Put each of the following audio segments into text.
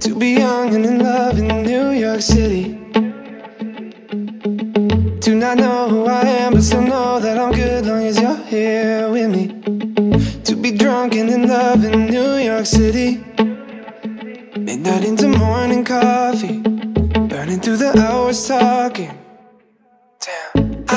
To be young and in love in New York City. Do not know who I am, but still know that I'm good long as you're here with me. To be drunk and in love in New York City. Midnight into morning coffee, burning through the hours talking.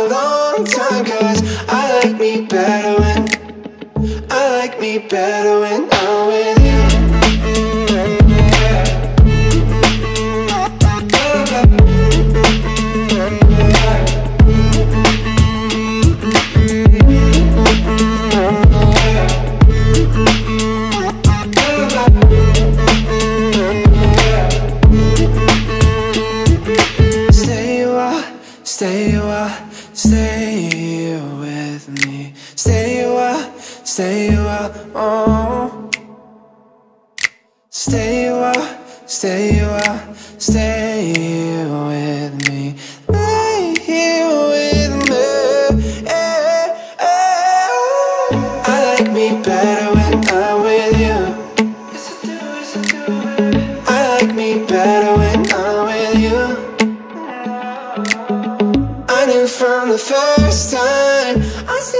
A long time Cause I like me better when I like me better when I'm stay a while, oh. Stay a while, stay a while, stay with me. Lay here with me. eh, eh. I like me better when I'm with you. I like me better when I'm with you. I knew from the first time I stayed